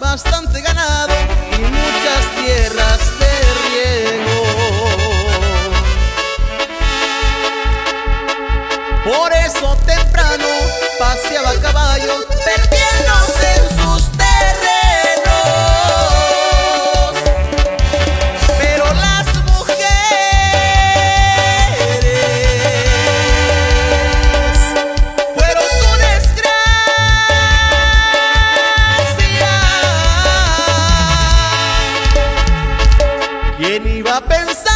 bastante ganado y muchas tierras. ¿Quién iba a pensar?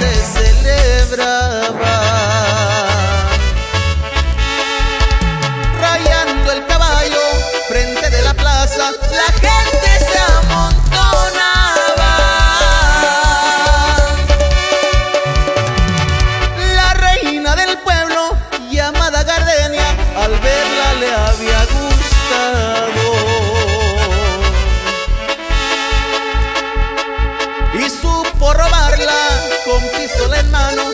se celebraba. hermano.